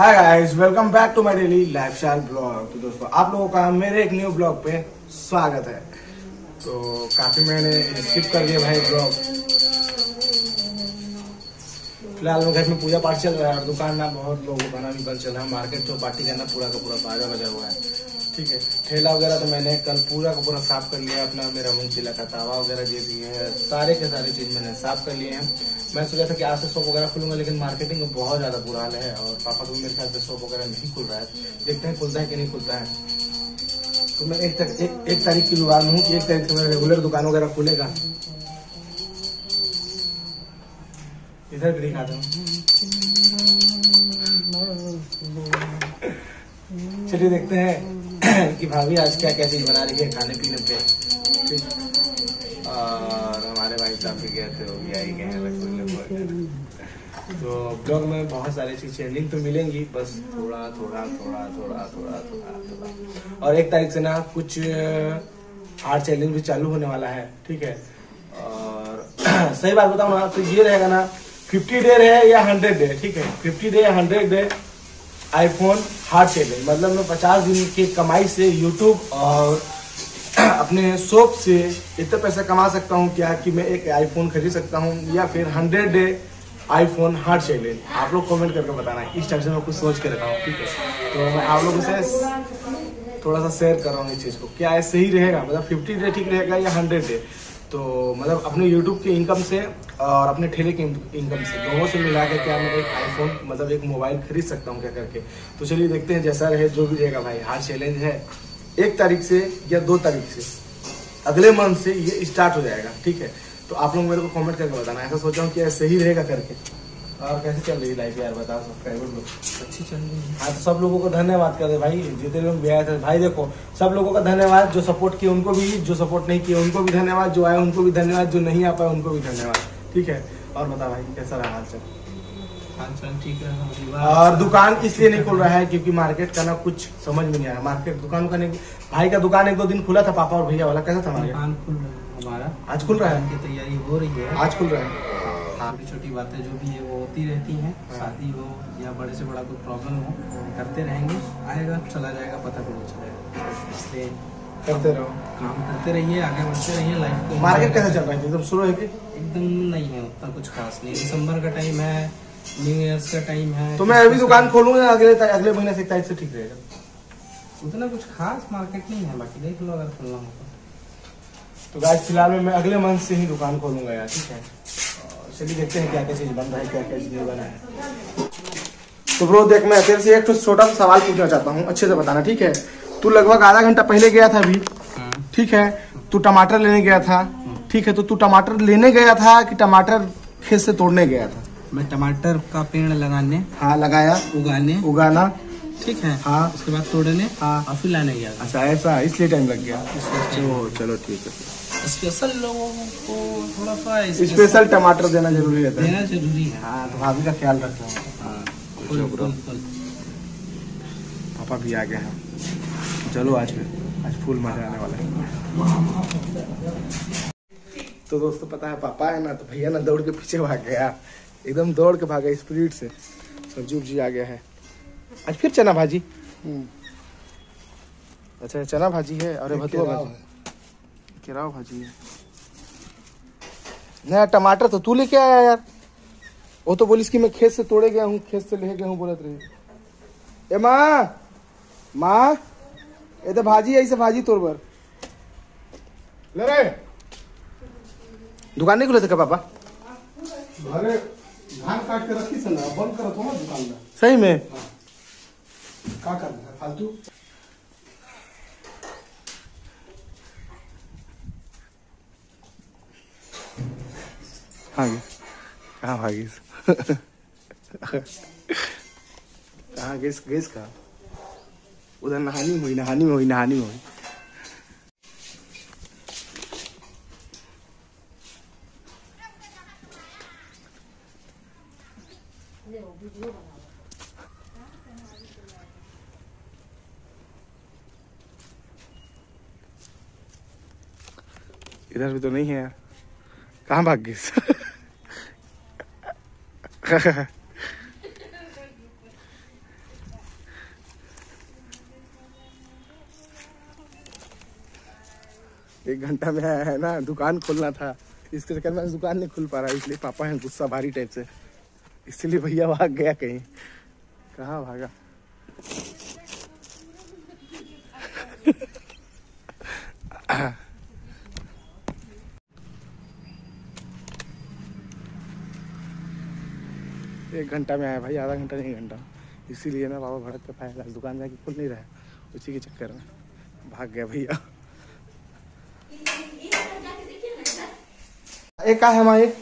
Hi guys welcome back to my daily lifestyle blog तो दोस्तों, आप लोगों का मेरे एक न्यू ब्लॉग पे स्वागत है। तो काफ़ी मैंने स्किप कर दिया भाई ब्लॉग फ़िलहाल घर में पूजा पाठ चल रहा है और दुकान ना बहुत लोगों का ना भी बंद चल रहा है। मार्केट चौपाटी का ना पूरा का पूरा बाजा बजा हुआ है। ठीक है। ठेला वगैरह तो मैंने कल पूरा का पूरा साफ़ कर लिया अपना मेरा मूंगफिला का तावा वगैरह जो भी है सारे के सारे चीज़ मैंने साफ़ कर लिए हैं। मैं सोचा था कि आज से शॉप वगैरह खुलूँगा लेकिन मार्केटिंग में बहुत ज़्यादा बुरा हाल है और पापा को मेरे ख्याल से शॉप वगैरह नहीं खुल रहा है। देखते हैं खुलता है कि नहीं खुलता है। तो मैं एक, तक, एक, एक तारीख की दुकान हूँ एक तारीख से मेरा रेगुलर दुकान वगैरह खुलेगा। इधर भी दिखा दो। चलिए देखते हैं। कि भाभी आज क्या चीज़ बना रही है खाने पीने पे? और हमारे भाई साहब भी गए थे, वो भी आई गए हैं वगैरह। तो ब्लॉग में बहुत सारी चीज़ें लिंक तो मिलेंगी, बस थोड़ा थोड़ा थोड़ा थोड़ा थोड़ा थोड़ा थोड़ा। और एक तारीख से ना कुछ आर्ट चैलेंज भी चालू होने वाला है, ठीक है? और सही बात बताऊँ ना तो ये रहेगा ना फिफ्टी डे रहे या हंड्रेड डे ठीक है? फिफ्टी डे या hundred day iPhone hard challenge मतलब मैं पचास दिन की कमाई से यूट्यूब और अपने शॉप से इतना पैसा कमा सकता हूँ क्या कि मैं एक आईफोन खरीद सकता हूँ या फिर hundred day iPhone hard challenge आप लोग कमेंट करके बताना। इस टाइप से मैं कुछ सोच के रखा हूँ ठीक है? तो मैं आप लोगों से थोड़ा सा शेयर कर रहा हूँ इस चीज़ को। क्या ऐसे ही रहेगा? मतलब फिफ्टी डे ठीक रहेगा या हंड्रेड डे तो मतलब अपने यूट्यूब के इनकम से और अपने ठेले के इनकम से, दोनों से मिला के क्या मैं एक आईफोन मतलब एक मोबाइल खरीद सकता हूँ क्या करके? तो चलिए देखते हैं, जैसा रहे, जो भी रहेगा भाई। हार चैलेंज है। एक तारीख से या दो तारीख से। अगले मंथ से ये स्टार्ट हो जाएगा, ठीक है? तो आप लोग मेरे को कमेंट करके बताना। ऐसा सोचा हूँ कि ऐसे ही रहेगा करके। और कैसे चल रही लाइफ यार? बताओ सब्सक्राइबर लोग। अच्छी चल रही है। हाँ तो सब लोगों को धन्यवाद कर दे भाई। जितने लोग भी आए थे भाई देखो सब लोगों का धन्यवाद। जो सपोर्ट किए उनको भी जो सपोर्ट नहीं किए उनको भी धन्यवाद। जो आए उनको भी धन्यवाद। जो नहीं आ पाए उनको भी धन्यवाद। ठीक है? और बता भाई कैसा रहा हाल चाल? है और दुकान इसलिए नहीं खुल रहा है? क्योंकि मार्केट का ना कुछ समझ में नहीं आया मार्केट दुकान का नहीं भाई का दुकान एक दो दिन खुला था पापा और भैया वाला। कैसा था हमारे दुकान खुल रहा है हमारा। आज खुल रहा है? तैयारी हो रही है। आज खुल रहा हाँ। छोटी छोटी बातें जो भी है वो होती रहती हैं। हाँ। शादी हो या बड़े से बड़ा कोई प्रॉब्लम हो करते रहेंगे। आएगा चला जाएगा पता भी नहीं चलेगा इसलिए करते रहो। काम करते रहिए आगे बढ़ते रहिए लाइफ को मार्केट कैसा चल रहा है? एकदम शुरू है कि? एकदम नहीं है उतना कुछ खास नहीं। दिसंबर का टाइम है न्यू ईयर्स का टाइम है। तो मैं अभी दुकान खोलूँगा अगले अगले महीने से तारीख से ठीक रहेगा। उतना कुछ खास मार्केट नहीं है बाकी देख लो अगर खोलना हो तो। तो गाइस फ़िलहाल में मैं अगले मंथ से ही दुकान खोलूँगा यार ठीक है? चलिए देखते हैं क्या क्या चीज़ बन रहा है क्या क्या चीज़ बना है। तो ब्रो देख मैं तेरे से एक तो छोटा सा सवाल पूछना चाहता हूँ अच्छे से बताना ठीक है? तू लगभग आधा घंटा पहले गया था अभी ठीक है? तू टमाटर लेने गया था ठीक है? तो तू टमाटर लेने गया था कि टमाटर खेत से तोड़ने गया था? मैं टमाटर का पेड़ लगाने हाँ लगाया उगाने उगाना। ठीक है? हाँ। उसके बाद तोड़ने हाँ। और फिर लाने गया। अच्छा ऐसा इसलिए टाइम लग गया। चलो चलो ठीक है। स्पेशल लोगों को थोड़ा सा स्पेशल टमाटर देना ज़रूरी रहता है। देना ज़रूरी है। हाँ तो भाभी का ख्याल रखना। हाँ, फुल पापा भी आ गए हैं। चलो आज फिर। आज फुल मज़ा आने वाला है। तो दोस्तों पता है पापा है ना तो भैया ना दौड़ के पीछे भाग गया। एकदम दौड़ के भागा स्पीड से। सब्ज़ी उब्जी आ गया है। आज फिर चना भाजी। अच्छा चना भाजी है अरे भतुआ भाजी। केराव भाजी। है नया टमाटर तो तू लेके आया यार। वो तो बोलिस कि मैं खेत से तोड़े गया हूँ खेत से ले गया हूँ बोलत रही। ए माँ माँ ये तो भाजी ऐसे भाजी तोड़ बर। ले रे। दुकान नहीं खुले थे पापा? घरे धान काट के रखी से ना बंद करत हो ना दुकान सही में। का कर फालतू? गई कहाँ भागी? कहाँ गई गई कहाँ? उधर नहानी हुई, नहानी में हुई, नहानी में हुई। इधर भी तो नहीं है यार। कहाँ भाग गई? एक घंटा में आया है ना, दुकान खोलना था। इसके चक्कर में दुकान नहीं खुल पा रहा, इसलिए पापा हैं गुस्सा भारी टाइप से। इसलिए भैया भाग गया कहीं। कहाँ भागा? एक घंटा में आया भाई आधा घंटा नहीं घंटा। इसीलिए ना बाबा भड़क के पाया दुकान जाके खुल नहीं रहा। उसी के चक्कर में भाग गया भैया। एक का है माँ एक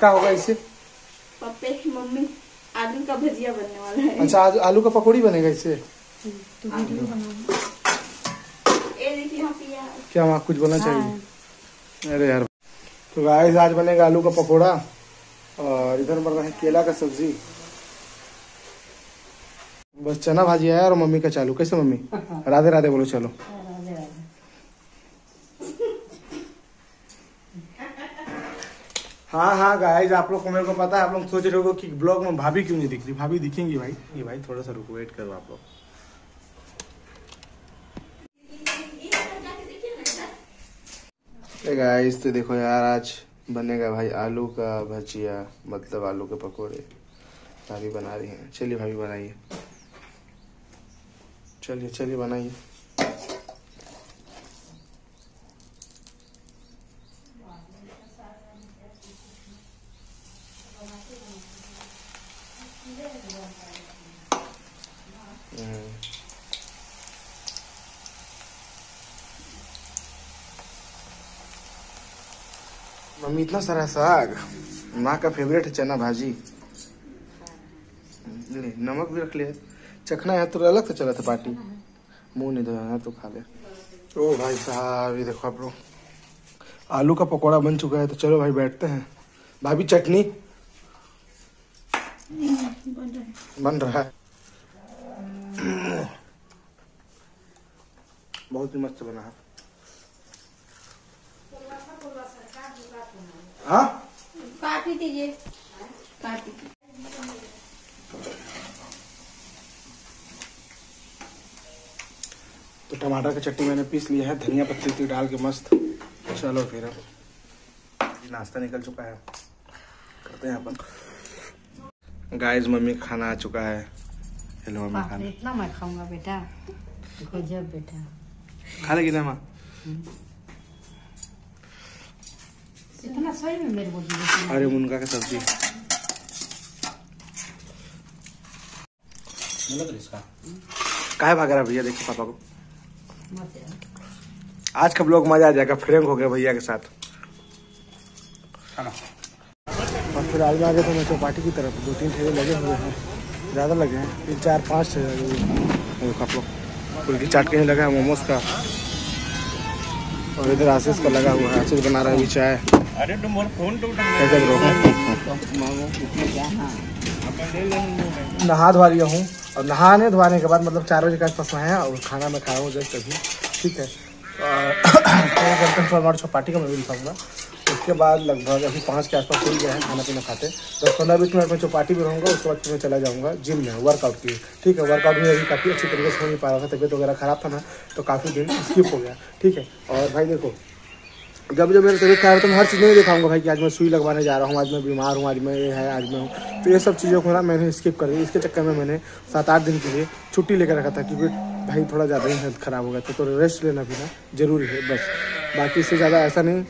का होगा इसे। पप्पे की मम्मी आलू का भजिया बनने वाला है। अच्छा आज आलू का पकौड़ी बनेगा इससे ये देखिए यहाँ पे यार क्या वहाँ कुछ बोलना चाहिए? अरे यार। तो गाइस आज बनेगा आलू का पकौड़ा। और इधर बन रहा है केला का सब्ज़ी। बस चना भाजी आया और मम्मी का चालू। कैसे मम्मी? राधे राधे बोलो चलो। हाँ हाँ गाइस आप लोग को मेरे को पता है आप लोग सोच रहे हो कि ब्लॉग में भाभी क्यों नहीं दिख रही भाभी दिखेंगी भाई। ये भाई थोड़ा सा रुको वेट करो आप लोग। गाइस तो देखो यार आज बनेगा भाई आलू का भजिया मतलब आलू के पकोड़े। भाभी बना रही हैं। चलिए भाभी बनाइए। चलिए चलिए बनाइए। मम्मी इतना सारा साग माँ का फेवरेट है चना भाजी ले, नमक भी रख लिया चखना है तो अलग से चला था पार्टी मुँह नहीं धोया तो खा ले ओ भाई साहब ये देखो आप लोग आलू का पकौड़ा बन चुका है तो चलो भाई बैठते हैं भाभी चटनी बन रहा बन रहा है बहुत ही मस्त बना है हाँ? काट ही दीजिए। काट दीजिए। तो टमाटर का चटनी मैंने पीस लिया है धनिया पत्ती वत्ती डाल के मस्त। चलो फिर अब। नाश्ता निकल चुका है। करते हैं अपन। गाइस मम्मी खाना आ चुका है। हेलो मम्मी खाना। इतना मैं खाऊँगा बेटा। गजब बेटा। खा लेगी ना माँ? इतना सही में मेरे को अरे मुनगा का सब्ज़ी। काहे भाग रहा भैया? देखिए पापा को। आज का ब्लॉग मज़ा आ जाएगा? फ्रेंक हो गया भैया के साथ। और फिर आज में आ गए तो मैं चौपाटी की तरफ़। दो तीन ठेले लगे हुए हैं। ज़्यादा लगे हैं। तीन चार पाँच ठेले लगे हुए हैं। आप लोग फुल्की चाट कहीं लगा है मोमोज का। और इधर आशीष का लगा हुआ है। आशीष बना रहा है अभी चाय। अरे तुम और फ़ोन तो कैसे ब्रो नहा धोवा लिया हूँ। और नहाने धोवाने के बाद मतलब चार बजे के आसपास नहाया और खाना मैं खाया हूँ जस्ट अभी। ठीक है। और तो करते हैं हमारे चौपाटी का मैं भी दिखाऊँगा। उसके बाद लगभग अभी पाँच के आसपास खुल गया है खाना पीना खाते। दस पंद्रह बीस मिनट में चौपाटी भी रहूँगा उसके बाद मैं चला जाऊँगा जिम में वर्कआउट के लिए। ठीक है वर्कआउट में अभी काफ़ी अच्छी तरीके से हो नहीं पा रहा था तबीयत वगैरह खराब था ना तो काफ़ी दिन स्किप हो गया। ठीक है और भाई देखो जब जब मेरा तबीयत खराब तो मैं हर चीज़ नहीं दिखाऊँगा भाई कि आज मैं सुई लगवाने जा रहा हूँ, आज मैं बीमार हूँ, आज मैं ये है, आज मैं हूँ। तो ये सब चीज़ों को ना मैंने स्किप कर दी इसके चक्कर में मैंने सात आठ दिन के लिए छुट्टी लेकर रखा था क्योंकि भाई थोड़ा ज़्यादा ही हेल्थ ख़राब हो गया था तो रेस्ट लेना भी ना ज़रूरी है, बस। बाकी इससे ज़्यादा ऐसा नहीं,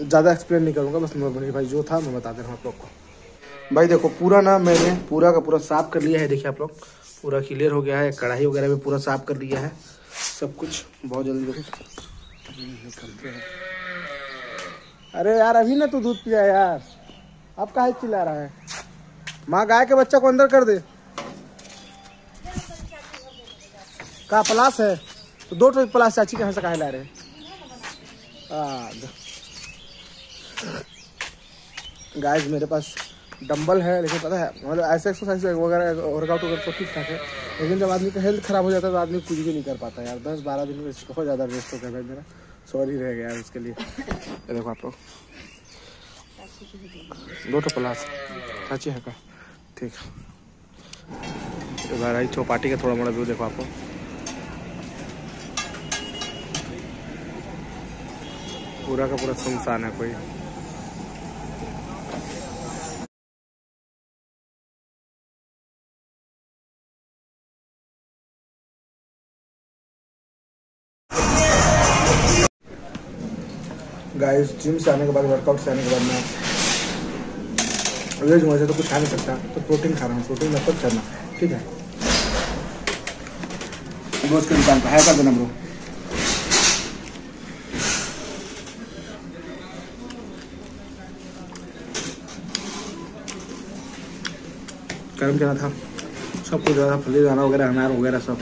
ज़्यादा एक्सप्लेन नहीं करूँगा, बस नॉर्मली भाई जो था मैं बता दे रहा हूँ आप लोग को। भाई देखो, पूरा ना मैंने पूरा का पूरा साफ़ कर लिया है, देखिए आप लोग। पूरा क्लियर हो गया है, कढ़ाई वगैरह भी पूरा साफ़ कर लिया है। सब कुछ बहुत जल्दी देखो। अरे यार, अभी ना तू दूध पिया यार। अब काहे चिल्ला रहा है? माँ, गाय के बच्चा को अंदर कर दे। का, प्लास है? तो दो टो पलास चाची के यहाँ से काहे ला रहे गाइस, मेरे पास डंबल है, लेकिन पता है मतलब ऐसे एक्सरसाइज वगैरह वर्कआउट वगैरह तो ठीक ठाक है, लेकिन जब आदमी का हेल्थ खराब हो जाता है तो आदमी कुछ भी नहीं कर पाता यार। दस बारह दिन में बहुत ज़्यादा वेस्ट हो गया भाई मेरा। सॉरी रह गया उसके लिए। देखो आप लोग। दो तो प्लास। चाची है का? ठीक। है चौपाटी तो का थोड़ा मोड़ा व्यू देखो आपको पूरा का पूरा सुनसान है कोई। गाइस जिम से आने के बाद वर्कआउट से आने के बाद मैं वेज मुझे तो कुछ खा नहीं सकता तो प्रोटीन खा रहा हूँ प्रोटीन में सब करना ठीक है? रोज की दुकान पर है कर देना ब्रो गर्म क्या था? सब कुछ ज़्यादा फली दाना वगैरह अनार वगैरह सब।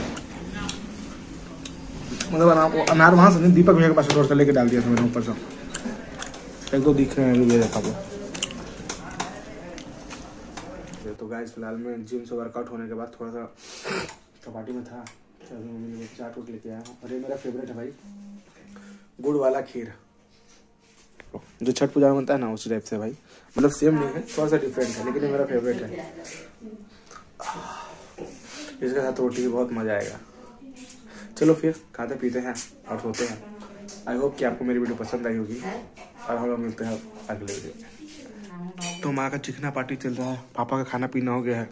मतलब अनार अनार वहाँ से नहीं दीपक भैया के पास रोड से लेके डाल दिया था मैंने ऊपर से। एक दो दिख रहे हैं, ये देखा वो तो गाइस फ़िलहाल मैं जिम से वर्कआउट होने के बाद थोड़ा सा चपाटी में था। मम्मी चाट उट लेके आया और ये मेरा फेवरेट है भाई, गुड़ वाला खीर। जो छठ पूजा में बनता है ना, उसी टाइप से भाई। मतलब सेम नहीं है थोड़ा सा डिफरेंट है, लेकिन ये मेरा फेवरेट है। इसके साथ रोटी बहुत मज़ा आएगा। चलो फिर खाते पीते हैं और सोते हैं। आई होप कि आपको मेरी वीडियो पसंद आई होगी। और हम लोग मिलते हैं अगले वीडियो में। तो माँ का चिकना पार्टी चल रहा है। पापा का खाना पीना हो गया है।